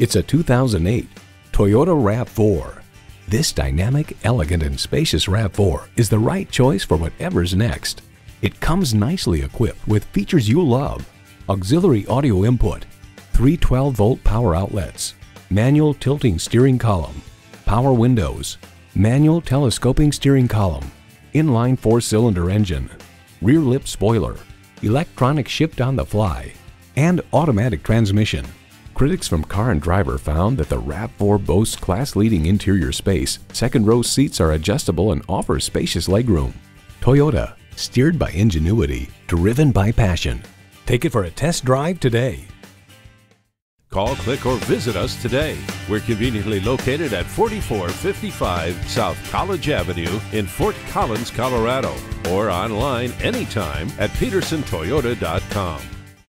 It's a 2008 Toyota RAV4. This dynamic, elegant, and spacious RAV4 is the right choice for whatever's next. It comes nicely equipped with features you love. Auxiliary audio input, three 12-volt power outlets, manual tilting steering column, power windows, manual telescoping steering column, inline four-cylinder engine, rear lip spoiler, electronic shift on the fly, and automatic transmission. Critics from Car and Driver found that the RAV4 boasts class-leading interior space, second-row seats are adjustable and offer spacious legroom. Toyota, steered by ingenuity, driven by passion. Take it for a test drive today. Call, click, or visit us today. We're conveniently located at 4455 South College Avenue in Fort Collins, Colorado, or online anytime at pedersentoyota.com.